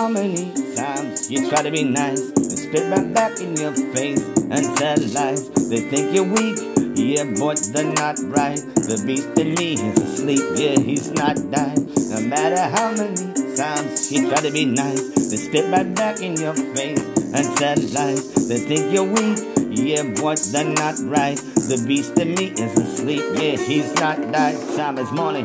How many times you try to be nice and spit right back in your face and tell lies. They think you're weak, yeah, but they're not right. The beast in me is asleep, yeah, he's not dying. No matter how many times you try to be nice, they spit right back in your face and tell lies. They think you're weak, yeah, boy, they're not right. The beast in me is asleep, yeah, he's not died. Time is money,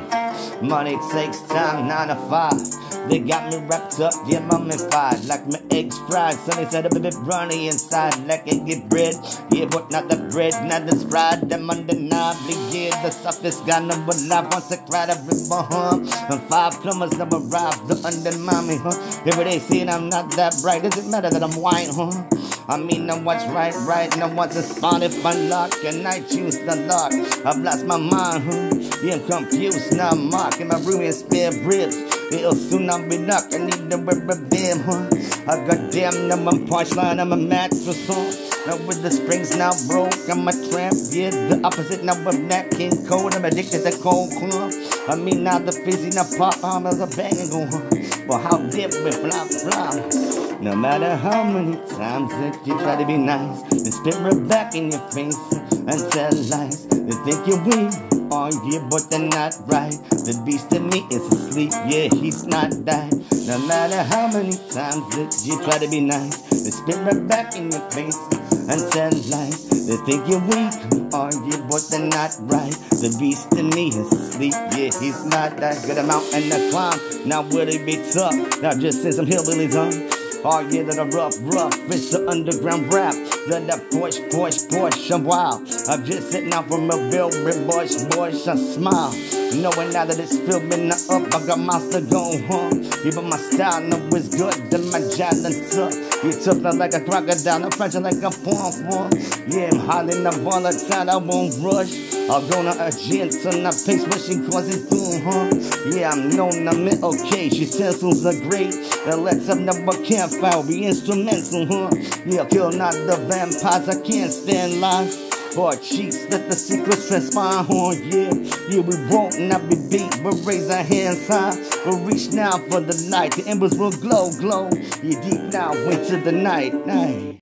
money takes time, nine to five. They got me wrapped up, yeah, mummified, like my eggs fried. Sunny said a bit runny inside, like I get bread. Yeah, but not the bread, not the fried. Them undeniably, yeah, the softest guy number live. Once I cried, I rip my hum. And five plumbers never arrived to undermine me, huh? Every day saying I'm not that bright, does it matter that I'm white, huh? I mean, no what's right, right, no what's a spot if I lock, and I choose the lock. I've lost my mind, huh? Yeah, I'm confused, now I'm mocking my room and spare ribs. It'll soon I'll be knocked, I need to wear a bim, huh? I got damn, I'm a punchline, I'm a mattress, huh? Now with the springs now broke, I'm a tramp, yeah, the opposite now of that King Cold, I'm addicted to cold club. I mean, now the fizzy, now pop arm as a bang, huh? Well, how dip we flop, flop. No matter how many times that you try to be nice, they spit right back in your face and tell lies. They think you're weak, oh yeah, but they're not right. The beast in me is asleep, yeah, he's not died. No matter how many times that you try to be nice, they spit right back in your face and tell lies. They think you're weak, oh yeah, but they're not right. The beast in me is asleep, yeah, he's not that good amount and the climb. Now will he be tough? Now just send some hillbillies on. Oh yeah, that a rough, rough, it's the underground rap. That that voice, voice, voice. I'm wild. I'm just sitting out from a building, voice, voice. I smile. Knowing now that it's filming up, I got monster going home. Even my style, no, it's good, then my jolly tough. You took me like a crocodile, I'm French like a pom pom. Yeah, I'm hollering up all the time, I won't rush. I'm gonna a gent on the face wishing cause it's doing, huh? Yeah, I'm known, I'm in okay. Utensils are great. And let's have never campfire, be instrumental, huh? Yeah, kill not the vampires, I can't stand lies. Or cheats, let the secrets transpire, huh? Yeah, yeah, we won't not be beat, but raise our hands high. We'll reach now for the light, the embers will glow, glow. Yeah, deep now into the night, night.